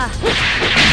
だ